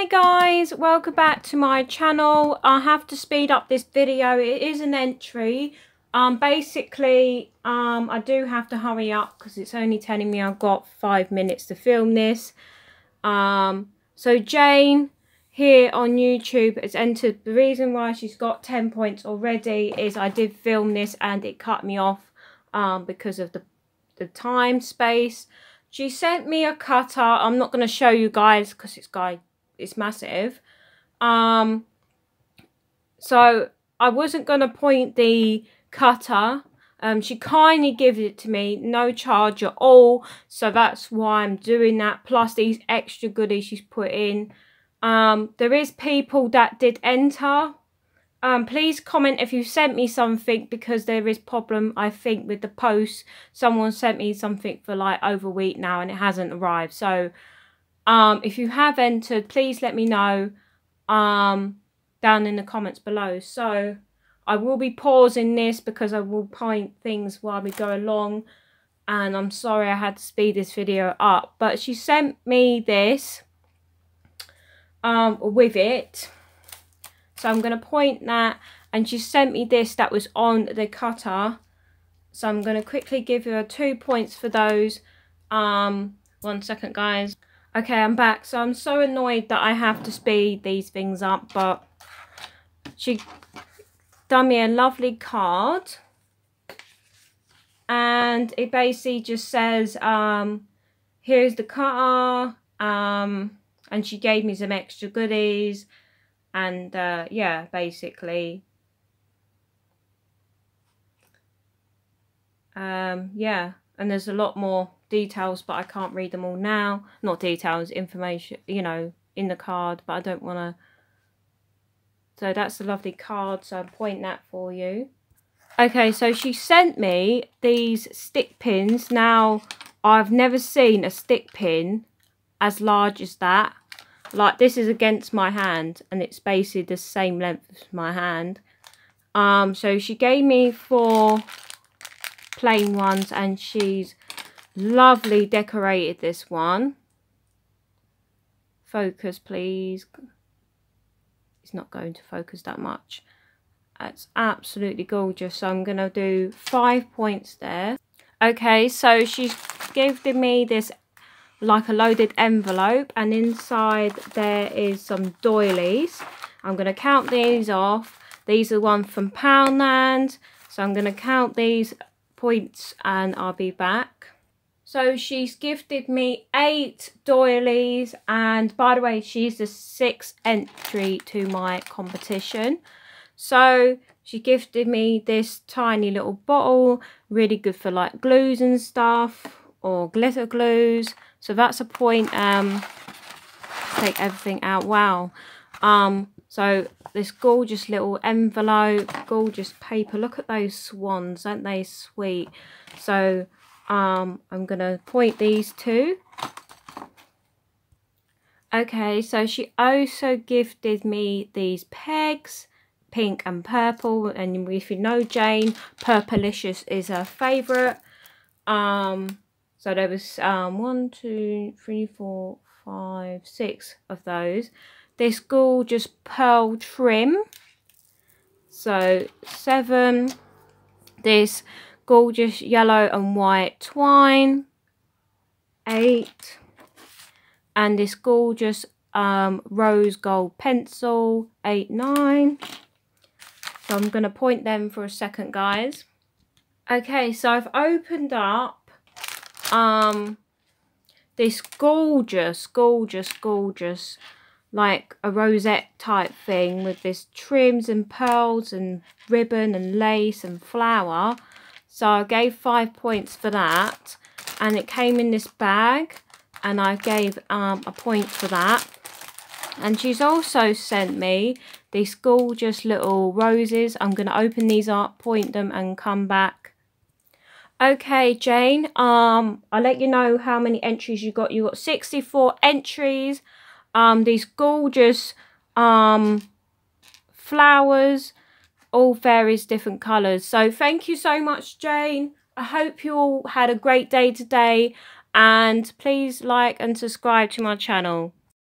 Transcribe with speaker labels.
Speaker 1: Hi guys, welcome back to my channel. I have to speed up this video. It is an entry. Um, basically, um, I do have to hurry up because it's only telling me I've got five minutes to film this. Um, so Jane here on YouTube has entered. The reason why she's got 10 points already is I did film this and it cut me off um, because of the, the time space. She sent me a cutter. I'm not going to show you guys because it's guy it's massive. Um, so I wasn't going to point the cutter. Um, she kindly gave it to me, no charge at all. So that's why I'm doing that. Plus these extra goodies she's put in. Um, there is people that did enter. Um, please comment if you sent me something because there is problem I think with the post. Someone sent me something for like over a week now and it hasn't arrived. So um, if you have entered, please let me know um, down in the comments below. So I will be pausing this because I will point things while we go along. And I'm sorry I had to speed this video up. But she sent me this um, with it. So I'm going to point that. And she sent me this that was on the cutter. So I'm going to quickly give her two points for those. Um, one second, guys. Okay, I'm back. So I'm so annoyed that I have to speed these things up. But she done me a lovely card. And it basically just says, um, here's the cutter. Um, and she gave me some extra goodies and uh, yeah basically um, yeah and there's a lot more details but I can't read them all now. Not details information you know in the card but I don't want to so that's a lovely card so I'll point that for you. Okay so she sent me these stick pins. Now I've never seen a stick pin as large as that. Like this is against my hand and it's basically the same length as my hand. Um so she gave me four plain ones and she's lovely decorated this one focus please it's not going to focus that much it's absolutely gorgeous so i'm gonna do five points there okay so she's given me this like a loaded envelope and inside there is some doilies. I'm going to count these off. These are one from Poundland. So I'm going to count these points and I'll be back. So she's gifted me eight doilies and by the way she's the sixth entry to my competition. So she gifted me this tiny little bottle, really good for like glues and stuff or glitter glues. So that's a point. Um, take everything out. Wow. Um, so this gorgeous little envelope, gorgeous paper. Look at those swans, aren't they sweet? So um, I'm going to point these two. Okay, so she also gifted me these pegs, pink and purple. And if you know Jane, Purplicious is her favourite. Um, so there was um, one, two, three, four, five, six of those. This gorgeous pearl trim. So seven. This gorgeous yellow and white twine. Eight. And this gorgeous um, rose gold pencil. Eight, nine. So I'm going to point them for a second, guys. Okay, so I've opened up um this gorgeous, gorgeous, gorgeous, like a rosette type thing with this trims and pearls and ribbon and lace and flower. So I gave five points for that. And it came in this bag and I gave um, a point for that. And she's also sent me these gorgeous little roses. I'm going to open these up, point them and come back Okay, Jane, um, I'll let you know how many entries you got. You got 64 entries. Um, these gorgeous um, flowers, all various different colours. So thank you so much, Jane. I hope you all had a great day today. And please like and subscribe to my channel.